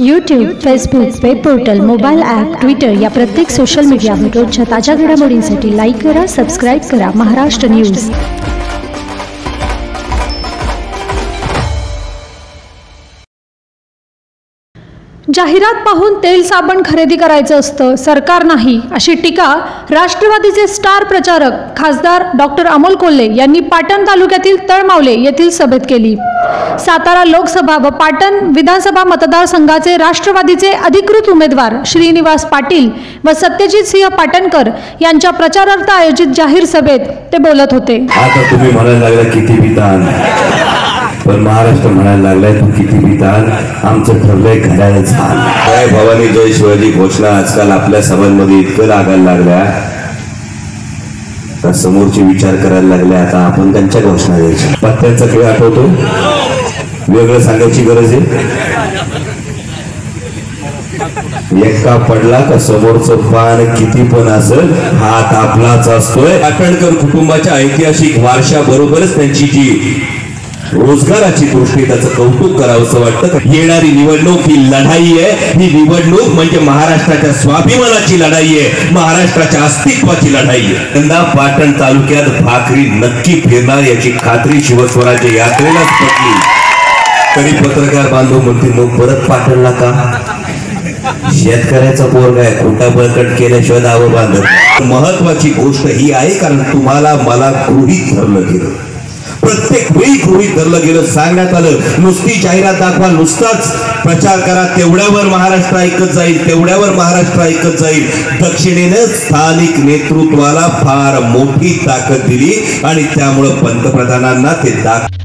YouTube Facebook web portal mobile app Twitter या प्रत्येक social मीडियावर रोजच्या ताज्या घडामोडींसाठी लाईक करा सबस्क्राईब करा. महाराष्ट्र न्यूज जाहिरात पाहून तेल साबण खरेदी करायचं असतं. सरकार नाही अशी टीका राष्ट्रवादीचे स्टार प्रचारक खासदार डॉक्टर अमोल कोल्हे यांनी पाटण तालुक्यातील तळमावले येथील सभेत केली. सातारा लोकसभा व पाटण विधानसभा मतदारसंघाचे राष्ट्रवादीचे अधिकृत उमेदवार श्रीनिवास पाटील व सत्यजित सिंह पाटणकर यांच्या प्रचारार्थ आयोजित जाहीर सभेत ते बोलत होते. आता तुम्ही म्हणायला लागला किती विधान पण महाराष्ट्र म्हणायला लागलाय तू किती बितान आमचं ठरलंय घड्याळ छान जय भवानी जय शिवाजी घोषणा आजकाल आपल्या सभांमध्ये इतकं लागायला लागल्या. समोरचे विचार करायला लागले आता आपण त्यांच्या घोषणा द्यायच्या. पत्त्यांचा खेळ आठवतो? वेगळं सांगायची गरज आहे? एक्का पडला का समोरचं पान किती पण असेल हात आपलाच असतोय. पाटणकर कुटुंबाच्या ऐतिहासिक वारशाबरोबरच त्यांची जी रोजगाराची दृष्टी त्याचं कौतुक करावंसं वाटतं. येणारी निवडणूक ही लढाई आहे. ही निवडणूक म्हणजे महाराष्ट्राच्या स्वाभिमानाची लढाई आहे. महाराष्ट्राच्या अस्तित्वाची लढाई आहे. यंदा पाटण तालुक्यात भाकरी नक्की फिरणार याची खात्री शिवस्वराज्य यात्रेलाच पटली तरी पत्रकार बांधव म्हणतील मग परत पाटणला का? शेतकऱ्याचा पोर आहे. खोटा बळकट केल्याशिवाय दावं बांधत महत्वाची गोष्ट ही आहे कारण तुम्हाला मला गृहित धरलं गेलं. प्रत्येक वेळी गृहित धरलं गेलं सांगण्यात आलं. नुसती जाहिरात दाखवा नुसताच प्रचार करा. तेवढ्यावर महाराष्ट्र ऐकत जाईल तेवढ्यावर महाराष्ट्र ऐकत जाईल. दक्षिणेनं स्थानिक नेतृत्वाला फार मोठी ताकद दिली आणि त्यामुळं पंतप्रधानांना ते दाख